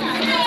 Yeah.